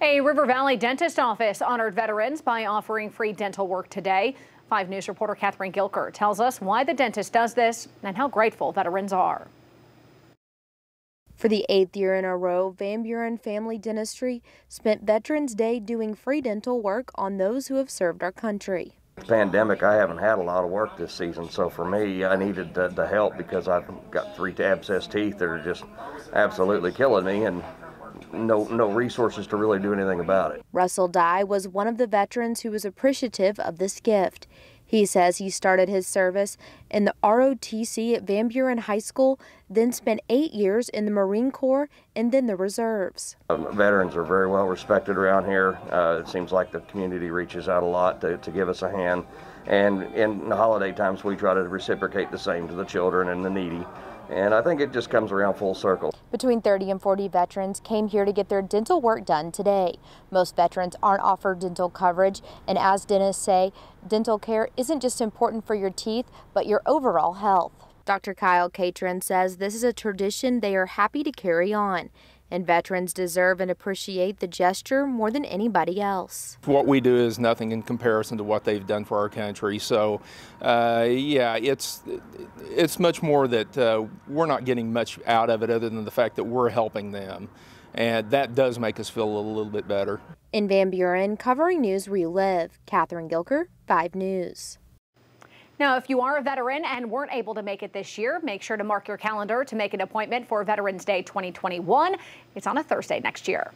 A River Valley dentist office honored veterans by offering free dental work today. 5 News reporter Catherine Gilker tells us why the dentist does this and how grateful veterans are. For the eighth year in a row, Van Buren Family Dentistry spent Veterans Day doing free dental work on those who have served our country. Pandemic, I haven't had a lot of work this season, so for me, I needed the, the help because I've got three abscess teeth that are just absolutely killing me, and no no resources to really do anything about it. Russell Dye was one of the veterans who was appreciative of this gift. He says he started his service in the ROTC at Van Buren High School, then spent eight years in the Marine Corps and then the reserves. Um, veterans are very well respected around here. Uh, it seems like the community reaches out a lot to, to give us a hand. And in the holiday times, we try to reciprocate the same to the children and the needy. And I think it just comes around full circle. Between 30 and 40 veterans came here to get their dental work done today. Most veterans aren't offered dental coverage, and as dentists say, dental care isn't just important for your teeth, but your overall health. Dr. Kyle Catron says this is a tradition they are happy to carry on and veterans deserve and appreciate the gesture more than anybody else. What we do is nothing in comparison to what they've done for our country. So, uh, yeah, it's it's much more that uh, we're not getting much out of it other than the fact that we're helping them. And that does make us feel a little, little bit better. In Van Buren, covering news where you live, Catherine Gilker, 5 News. Now, if you are a veteran and weren't able to make it this year, make sure to mark your calendar to make an appointment for Veterans Day 2021. It's on a Thursday next year.